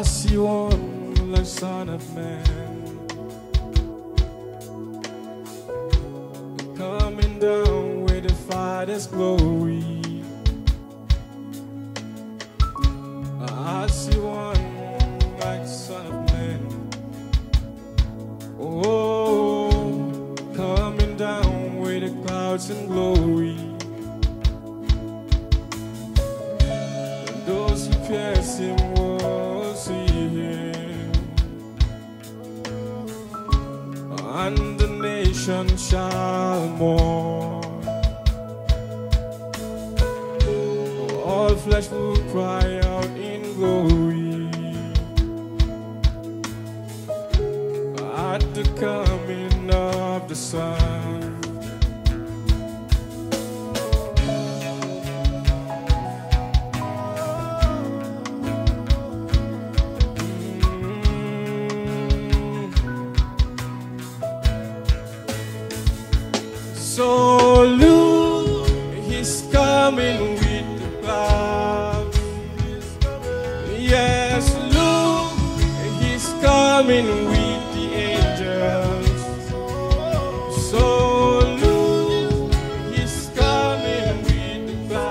I see one like Son of Man coming down with the Father's glory. I see one like Son of Man. Oh, coming down with the clouds and glory. And those who pierce him All flesh will cry out in glory at the coming of the Son. So look, he's coming Yes, look, he's coming with the angels. So look, he's coming with the.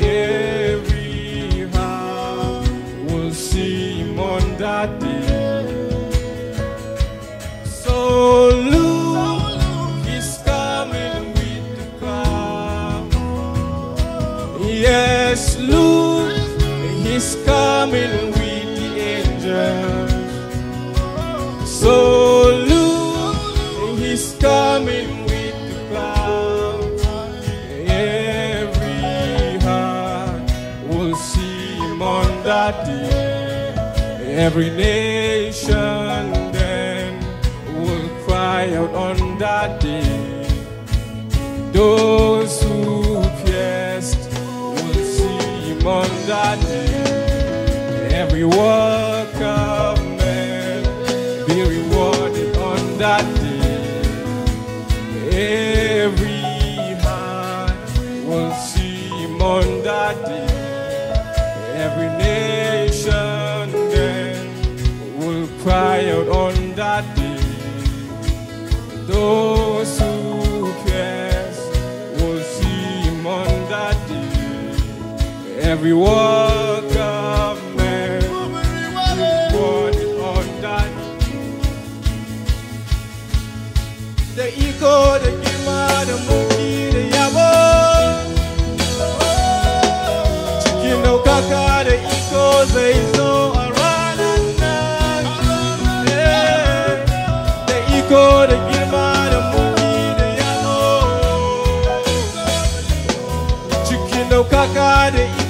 Every heart will see him on that day. Yes, look, he's coming with the angels. So look, he's coming with the cloud. Every heart will see him on that day. Every nation then will cry out on that day. Those on that day. Every work of man be rewarded on that day. Every heart will see him on that day. Every nation then will cry out on that day. Those Every work of man rewarded on that The ego, the gima, the monkey,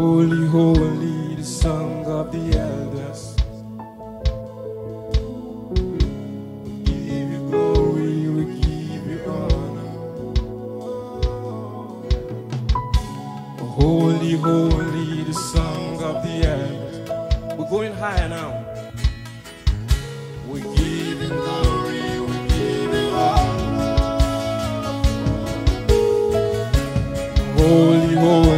Holy, holy, the song of the elders. We give you glory, we give you honor. Holy, holy, the song of the elders. We're going higher now. We give you glory, we give you honor. Holy, holy,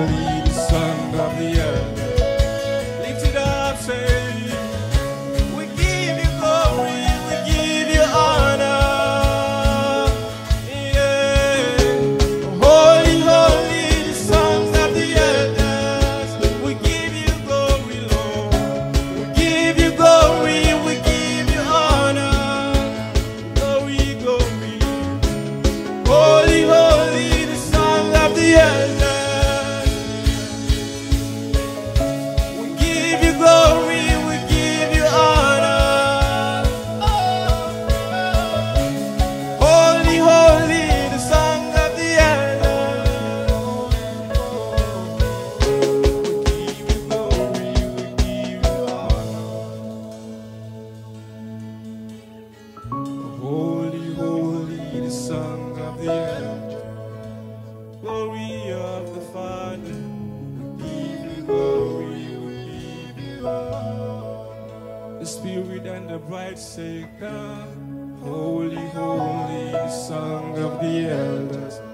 Spirit and the bride say, Come. Holy, holy, song of the elders.